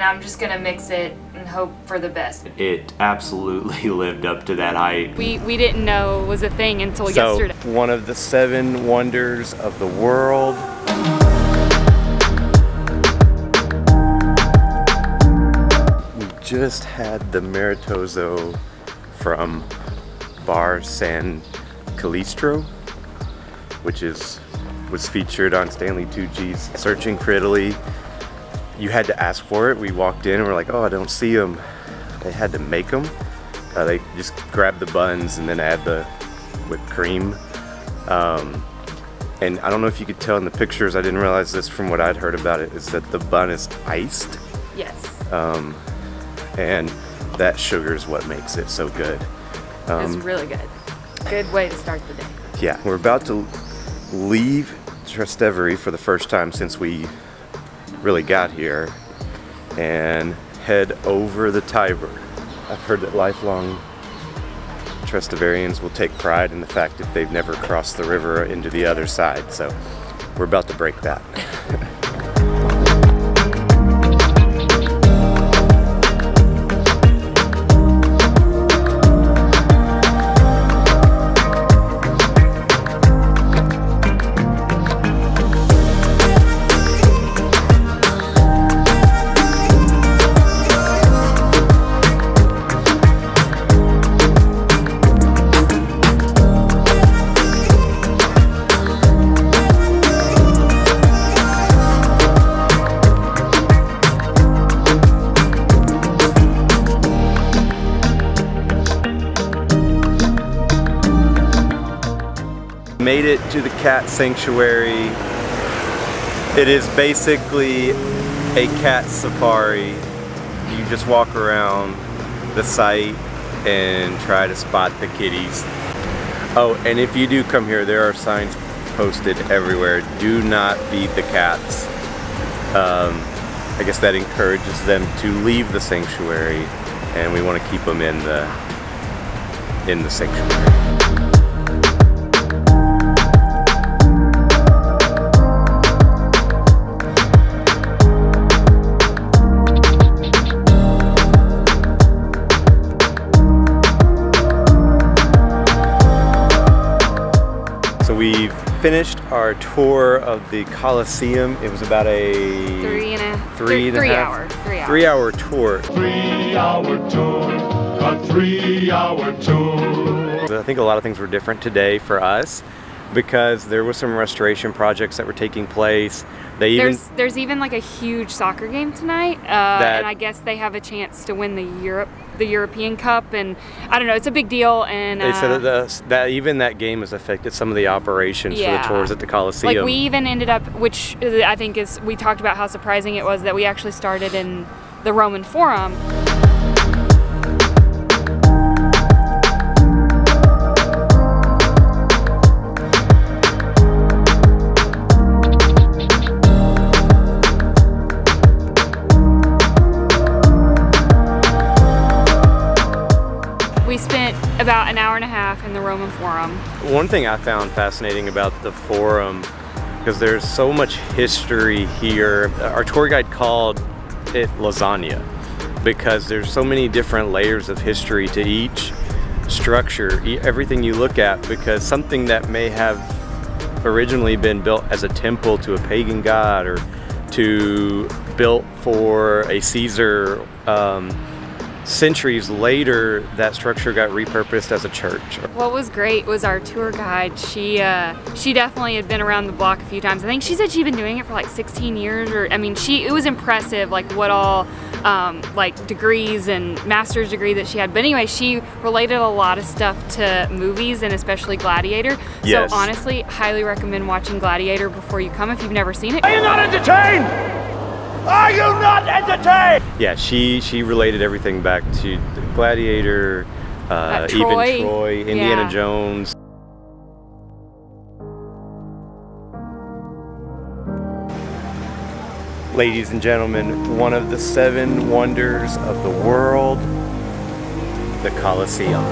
and I'm just gonna mix it and hope for the best. It absolutely lived up to that hype. We we didn't know was a thing until So, yesterday. one of the seven wonders of the world. We just had the Maritozzo from Bar San Calisto, which is was featured on Stanley Tucci's Searching for Italy. You had to ask for it. We walked in and we're like, oh, I don't see them. They had to make them. Uh, they just grab the buns and then add the whipped cream. Um, and I don't know if you could tell in the pictures, I didn't realize this from what I'd heard about it, is that the bun is iced. yes, Um, and that sugar is what makes it so good. it was really good. Good way to start the day. Yeah, we're about to leave Trastevere for the first time since we really got here and head over the Tiber. I've heard that lifelong Trasteverians will take pride in the fact that they've never crossed the river into the other side, so we're about to break that. cat sanctuary. It is basically a cat safari. You just walk around the site and try to spot the kitties. Oh, and if you do come here, there are signs posted everywhere. Do not feed the cats. Um, I guess that encourages them to leave the sanctuary, and we want to keep them in the in the sanctuary. We've finished our tour of the Colosseum. It was about a Three and a three and a three half- hour, three hour. three hour tour. Three hour tour, a three hour tour. I think a lot of things were different today for us because there was some restoration projects that were taking place. They even There's there's even like a huge soccer game tonight, uh, That- and I guess they have a chance to win the Europe the European Cup, and I don't know, it's a big deal. And they uh, said that, the, that even that game has affected some of the operations Yeah. for the tours at the Coliseum. like we even ended up, which uh, I think is we talked about how surprising it was that we actually started in the Roman Forum. About an hour and a half in the Roman Forum. One thing I found fascinating about the forum, because there's so much history here, our tour guide called it lasagna because there's so many different layers of history to each structure, everything you look at, because something that may have originally been built as a temple to a pagan god or to built for a Caesar. Um, centuries later, that structure got repurposed as a church. What was great was our tour guide. She uh, she definitely had been around the block a few times. I think she said she'd been doing it for like 16 years, or I mean, she it was impressive, like what all um, like degrees and master's degree that she had. But anyway, she related a lot of stuff to movies and especially Gladiator. Yes. So honestly, highly recommend watching Gladiator before you come if you've never seen it. Are you not entertained? Are you not entertained? Yeah, she she related everything back to the Gladiator, uh, Uh, Troy. even Troy, Indiana Yeah. Jones. Ladies and gentlemen, one of the seven wonders of the world, the Colosseum.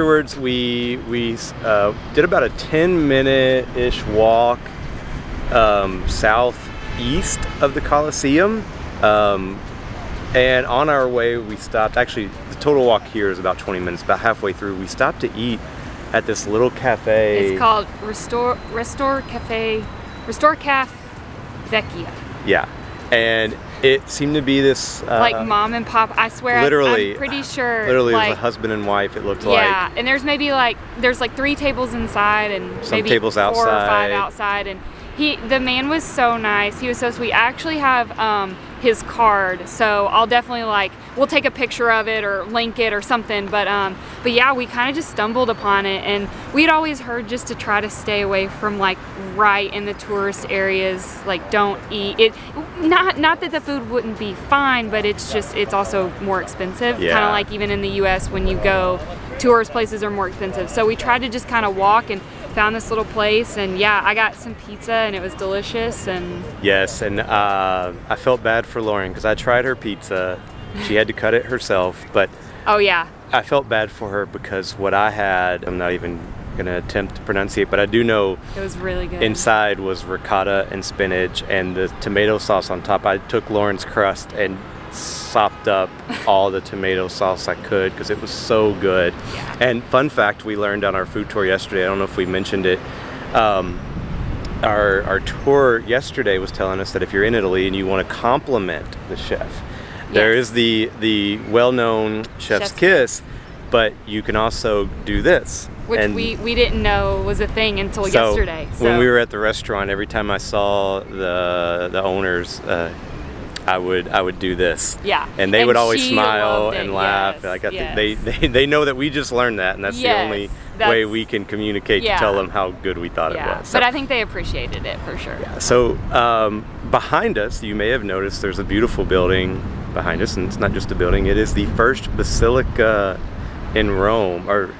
Afterwards, we we uh, did about a 10 minute ish walk um, southeast of the Coliseum. Um, and on our way, we stopped. Actually, the total walk here is about 20 minutes. About halfway through, we stopped to eat at this little cafe. It's called Restore Restore Cafe Ristorcaffe Vecchia. Yeah, and it seemed to be this uh, like mom and pop. I swear, I- literally, I'm pretty sure. Literally, like, it was a husband and wife. It looked Yeah, like. Yeah, and there's maybe like there's like three tables inside and Some maybe tables four or outside. five outside. And he, the man was so nice. He was so sweet. I actually have um, his card, so I'll definitely like we'll take a picture of it or link it or something. But um, but yeah, we kind of just stumbled upon it, and we'd always heard just to try to stay away from like right in the tourist areas. Like don't eat it. Not not that the food wouldn't be fine, but it's just it's also more expensive. Yeah. Kind of like even in the U.S. when you go tourist places are more expensive. So we tried to just kind of walk and found this little place and yeah, I got some pizza and it was delicious and Yes, and uh, I felt bad for Lauren because I tried her pizza. She had to cut it herself, but oh yeah. I felt bad for her because what I had, I'm not even gonna attempt to pronunciate, but I do know It was really good. inside was ricotta and spinach and the tomato sauce on top. I took Lauren's crust and sopped up all the tomato sauce I could because it was so good. Yeah. And fun fact we learned on our food tour yesterday, I don't know if we mentioned it. Um, our, our tour yesterday was telling us that if you're in Italy and you want to compliment the chef, there Yes. is the the well-known chef's, Chef's kiss, but you can also do this. which And- we, we didn't know was a thing until so yesterday. So when we were at the restaurant, every time I saw the the owners, uh, I would I would do this. Yeah. And they And would always smile and laugh. yes, Like I think yes. they, they they know that we just learned that, and that's the Yes, only way we can communicate Yeah. to tell them how good we thought yeah, it was. but I think they appreciated it for sure. So um, behind us, you may have noticed there's a beautiful building behind us, and it's not just a building. It is the first basilica in Rome, or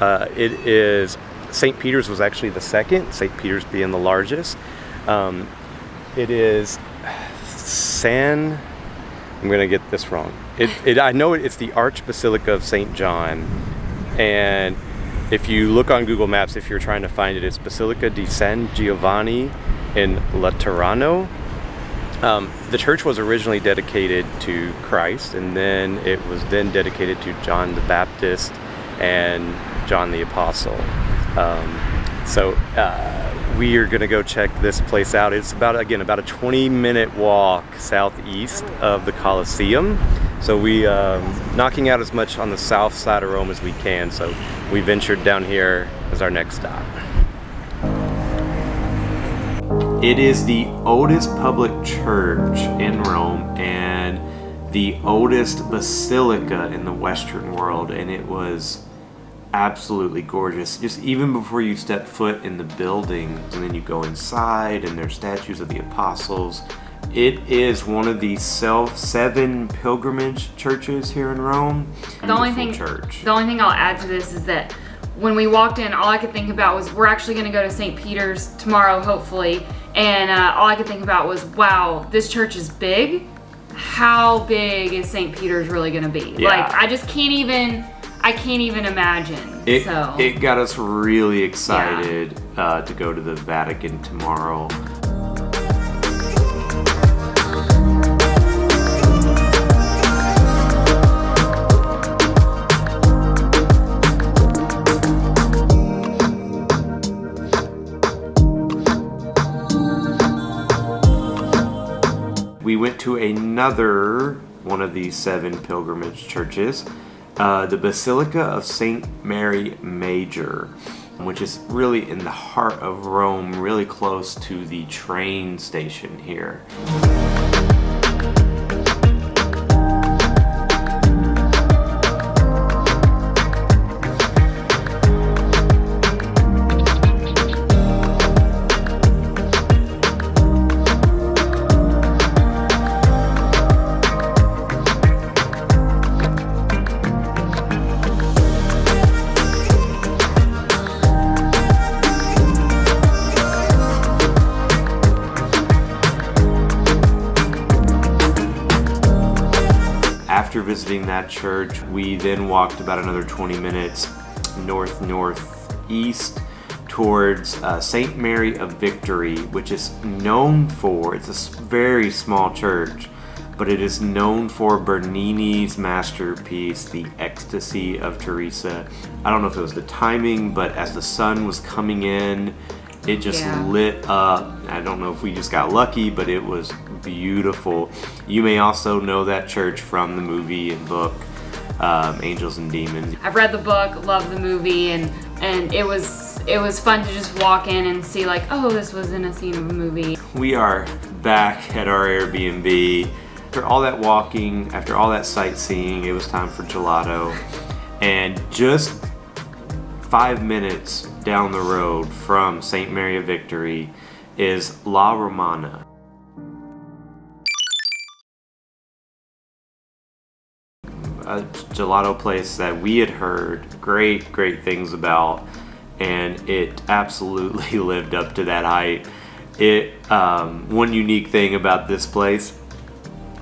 uh, it is. St. Peter's was actually the second. St. Peter's being the largest. Um, it is San. I'm gonna get this wrong. It, it I know it, it's the Archbasilica of St. John, and if you look on Google Maps, if you're trying to find it, it's Basilica di San Giovanni in Laterano. Um, the church was originally dedicated to Christ, and then it was then dedicated to John the Baptist and John the Apostle. Um, so uh, we are going to go check this place out. It's about again about a 20 minute walk southeast of the Colosseum. So we um, knocking out as much on the south side of Rome as we can. So we ventured down here as our next stop. It is the oldest public church in Rome and the oldest basilica in the Western world, and it was absolutely gorgeous. Just even before you step foot in the building, and then you go inside, and there's statues of the apostles. It is one of the self seven pilgrimage churches here in Rome. The only Beautiful thing, church. the only thing I'll add to this is that when we walked in, all I could think about was we're actually going to go to St. Peter's tomorrow, hopefully, and uh, all I could think about was, wow, this church is big. How big is St. Peter's really going to be? Yeah. Like, I just can't even, I can't even imagine. It, so it got us really excited uh, to go to the Vatican tomorrow. We went to another one of these seven pilgrimage churches, uh, the Basilica of Saint Mary Major, which is really in the heart of Rome, really close to the train station here. That church, we then walked about another 20 minutes north northeast towards uh, St. Mary of Victory, which is known for, it's a very small church, but it is known for Bernini's masterpiece, The Ecstasy of Teresa. I don't know if it was the timing, but as the sun was coming in, it just Yeah. lit up. I don't know if we just got lucky, but it was beautiful. You may also know that church from the movie and book um, Angels and Demons. I've read the book, loved the movie, and and it was it was fun to just walk in and see like, oh, this was in a scene of a movie. We are back at our Airbnb. After all that walking, after all that sightseeing, it was time for gelato. And just five minutes down the road from St. Mary of Victory is La Romana. A gelato place that we had heard great, great things about, and it absolutely lived up to that hype. It um, one unique thing about this place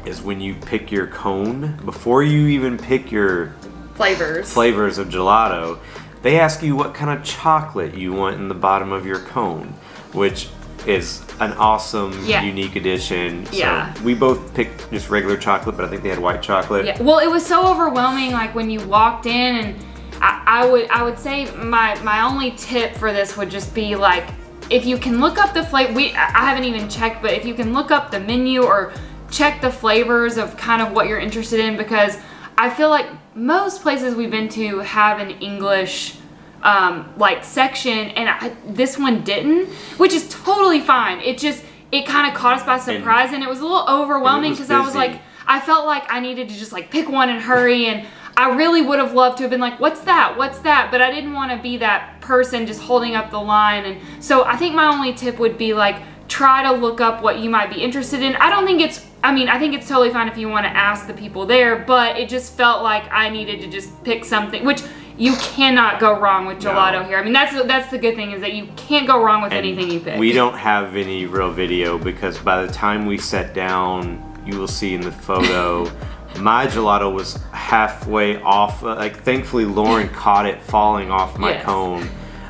is when you pick your cone before you even pick your Flavors. flavors of gelato, they ask you what kind of chocolate you want in the bottom of your cone, which is an awesome, Yeah. unique addition. Yeah. We both picked just regular chocolate, but I think they had white chocolate. Yeah. Well, it was so overwhelming. Like when you walked in, and I, I would I would say my my only tip for this would just be like if you can look up the flavor. We I haven't even checked, but if you can look up the menu or check the flavors of kind of what you're interested in, because I feel like most places we've been to have an English um, like section, and I, this one didn't, which is totally fine. It just it kind of caught us by surprise, and, it was a little overwhelming because I was like. I felt like I needed to just like pick one and hurry and I really would have loved to have been like, what's that? What's that? But I didn't want to be that person just holding up the line. And so I think my only tip would be like, try to look up what you might be interested in. I don't think it's, I mean, I think it's totally fine if you want to ask the people there, but it just felt like I needed to just pick something, which you cannot go wrong with No. gelato here. I mean, that's that's the good thing is that you can't go wrong with And anything you pick. We don't have any real video because by the time we sat down, you will see in the photo, my gelato was halfway off. uh, Like, thankfully, Lauren caught it falling off my Yes. cone.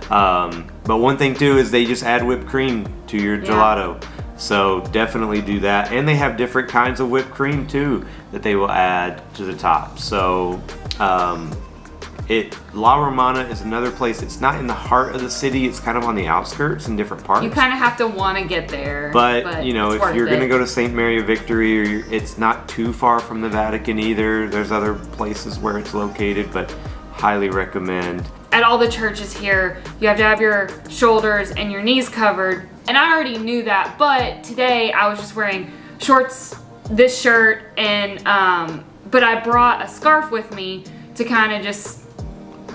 Um, but one thing too is they just add whipped cream to your Yeah. gelato. So definitely do that. And they have different kinds of whipped cream too that they will add to the top. So um, it La Romana is another place. It's not in the heart of the city. It's kind of on the outskirts in different parts. You kind of have to want to get there. But, you know, if you're going to go to St. Mary of Victory, or you're, it's not too far from the Vatican either. There's other places where it's located, but highly recommend. at all the churches here, you have to have your shoulders and your knees covered. And I already knew that, but today I was just wearing shorts, this shirt, and um, but I brought a scarf with me to kind of just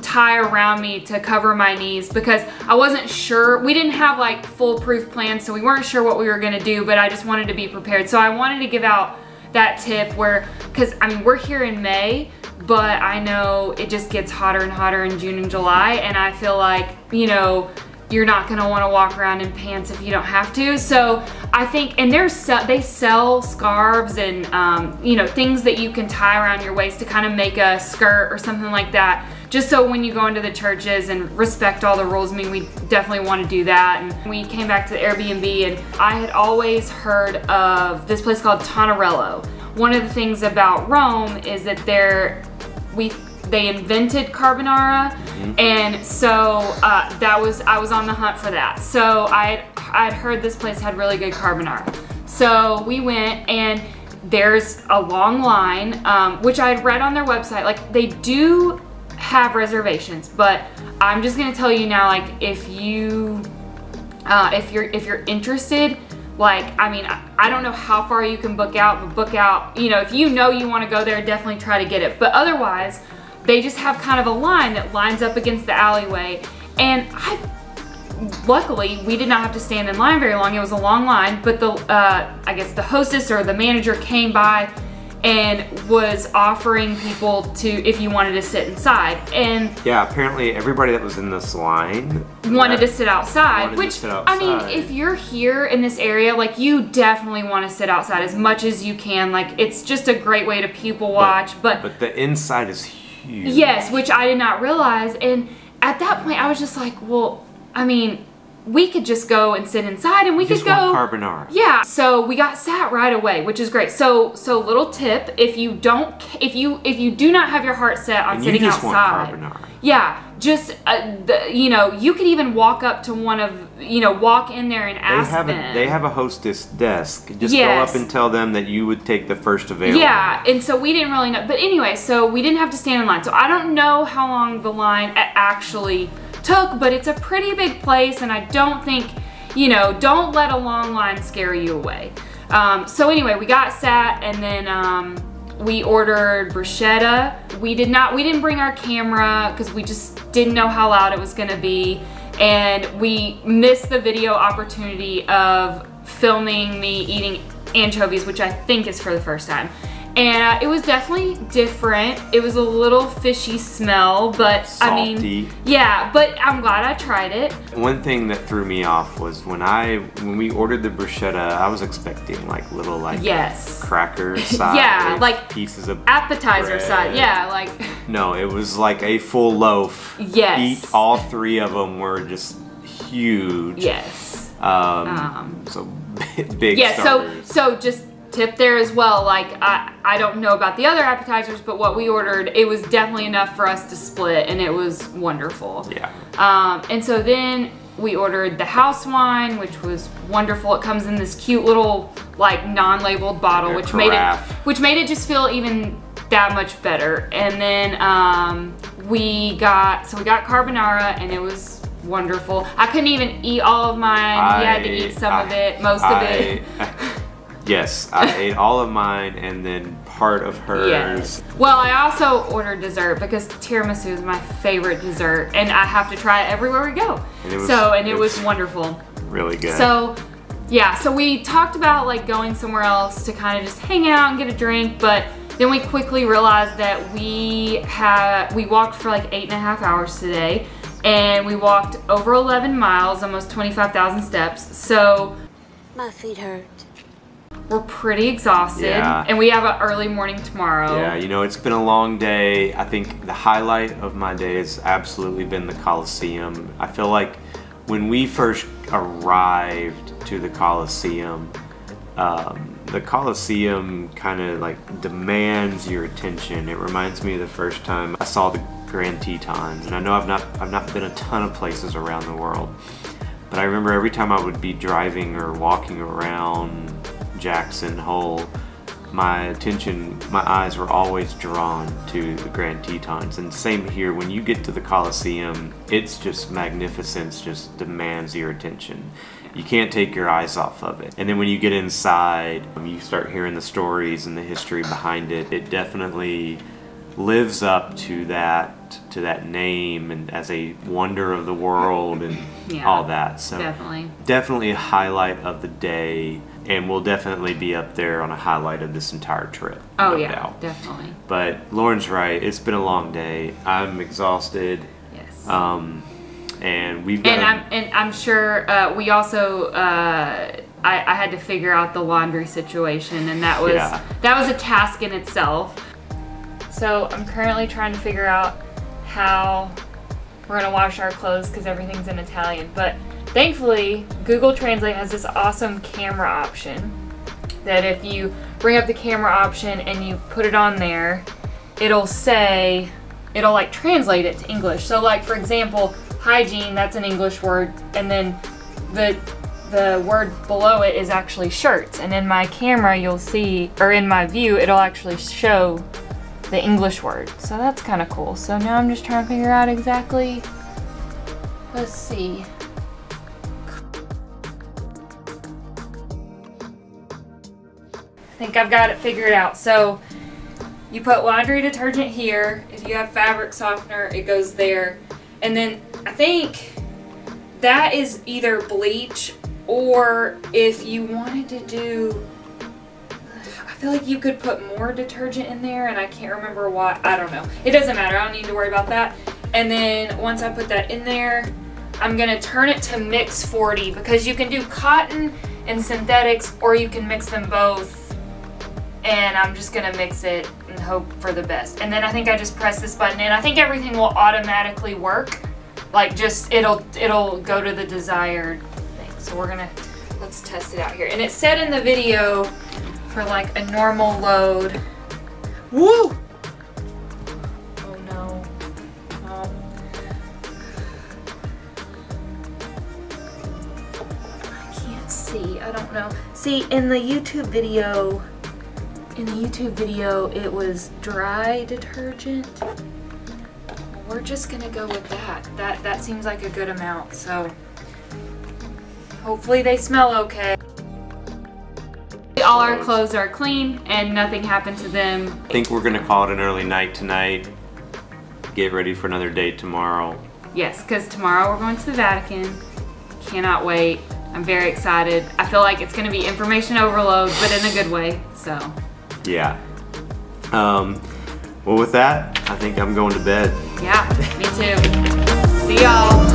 tie around me to cover my knees because I wasn't sure. We didn't have like foolproof plans, so we weren't sure what we were gonna do, but I just wanted to be prepared. So I wanted to give out that tip where, because I mean, we're here in May, but I know it just gets hotter and hotter in June and July, and I feel like, you know, you're not gonna wanna walk around in pants if you don't have to. So I think, and there's se- they sell scarves and, um, you know, things that you can tie around your waist to kind of make a skirt or something like that. Just so when you go into the churches and respect all the rules, I mean, we definitely want to do that. And we came back to the Airbnb, and I had always heard of this place called Tonnarello. One of the things about Rome is that they're we they invented carbonara, and so uh, that was I was on the hunt for that. So I I'd heard this place had really good carbonara. So we went and there's a long line, um, which I had read on their website. Like they do have reservations, but I'm just gonna tell you now, like if you uh, if you're if you're interested like i mean I, don't know how far you can book out but book out you know if you know you want to go there definitely try to get it. But otherwise they just have kind of a line that lines up against the alleyway. And i luckily we did not have to stand in line very long. It was a long line but the uh, i guess the hostess or the manager came by and was offering people to if you wanted to sit inside. And Yeah, apparently everybody that was in this line wanted to sit outside which sit i mean if you're here in this area like you definitely want to sit outside as much as you can. Like it's just a great way to people watch but, But the inside is huge. yes which i did not realize. And at that point, I was just like, well, I mean, we could just go and sit inside and we Just could go. carbonara. Yeah, so we got sat right away, which is great. So, so little tip: if you don't, if you if you do not have your heart set on And sitting outside, yeah, just uh, the, you know, you could even walk up to one of you know, walk in there and ask They have them. a they have a hostess desk. Just go up and tell them that you would take the first available. Yeah, and so we didn't really know. But anyway, so we didn't have to stand in line. So I don't know how long the line actually took, but it's a pretty big place, and I don't think, you know, don't let a long line scare you away. Um, so anyway, we got sat, and then um, we ordered bruschetta. We did not, we didn't bring our camera because we just didn't know how loud it was gonna be, and we missed the video opportunity of filming me eating anchovies, which I think is for the first time. And uh, it was definitely different. It was a little fishy smell, but I mean, yeah, but I'm glad I tried it. One thing that threw me off was when I when we ordered the bruschetta, I was expecting like little like Yes. cracker size Yeah, like pieces of Appetizer bread. side, yeah, like, No, it was like a full loaf. Yes. Eat all three of them were just huge. yes. Um, Um, so big Yeah, so so just tip there as well. Like I I don't know about the other appetizers, but what we ordered, it was definitely enough for us to split, and it was wonderful. yeah. Um, and so then we ordered the house wine, which was wonderful. It comes in this cute little like non-labeled bottle, which made it which made it just feel even that much better. And then um, we got so we got carbonara, and it was wonderful. I couldn't even eat all of mine. he had to eat some of it, most of it. I- yes, I ate all of mine and then part of hers. Yes. Well, I also ordered dessert because tiramisu is my favorite dessert, and I have to try it everywhere we go. And it was- so, and it it was was- wonderful. Really good. So, yeah, so we talked about like going somewhere else to kind of just hang out and get a drink, but then we quickly realized that we had we walked for like eight and a half hours today, and we walked over 11 miles, almost 25,000 steps. So My feet hurt. We're pretty exhausted, Yeah. and we have an early morning tomorrow. Yeah, you know, it's been a long day. I think the highlight of my day has absolutely been the Coliseum. I feel like when we first arrived to the Coliseum, um, the Coliseum kind of like demands your attention. It reminds me of the first time I saw the Grand Tetons, and I know I've not I've not been a ton of places around the world, but I remember every time I would be driving or walking around Jackson Hole, my attention, my eyes were always drawn to the Grand Tetons. And same here, when you get to the Coliseum, it's just magnificence just demands your attention. You can't take your eyes off of it. And then when you get inside, um, you start hearing the stories and the history behind it. It definitely lives up to that to that name and as a wonder of the world and Yeah, all that. So definitely. definitely a highlight of the day and will definitely be up there on a highlight of this entire trip. Oh no yeah, doubt. definitely. But Lauren's right. It's been a long day. I'm exhausted. Yes. Um, and we've and I'm and I'm sure uh, we also uh, I, I had to figure out the laundry situation, and that was Yeah. that was a task in itself. So I'm currently trying to figure out how we're gonna wash our clothes because everything's in Italian. But thankfully, Google Translate has this awesome camera option that if you bring up the camera option and you put it on there, it'll say, it'll like translate it to English. So like for example, hygiene, that's an English word, and then the the word below it is actually shirts. And in my camera, you'll see, or in my view, it'll actually show the English word. So that's kind of cool. So now I'm just trying to figure out exactly. Let's see. I think I've got it figured out. So you put laundry detergent here. If you have fabric softener, it goes there. And then I think that is either bleach or if you wanted to do I feel like you could put more detergent in there and I can't remember why. I don't know. It doesn't matter. I don't need to worry about that. And then once I put that in there, I'm going to turn it to mix 40 because you can do cotton and synthetics or you can mix them both. And I'm just to mix it and hope for the best. And then I think I just press this button and I think everything will automatically work. like just it'll it'll go to the desired thing. So we're gonna let's test it out here. And it said in the video for like a normal load. Woo! Oh no. Oh. I can't see. I don't know. See, in the YouTube video, in the YouTube video, it was dry detergent. We're just gonna go with that. That that seems like a good amount. So hopefully they smell okay. All our clothes are clean and nothing happened to them. I think we're gonna call it an early night tonight. Get ready for another day tomorrow. Yes, because tomorrow we're going to the Vatican. Cannot wait. I'm very excited. I feel like it's going to be information overload, but in a good way. So, yeah. Um, well, with that, I think I'm going to bed. Yeah, me too. See y'all.